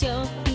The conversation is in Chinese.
就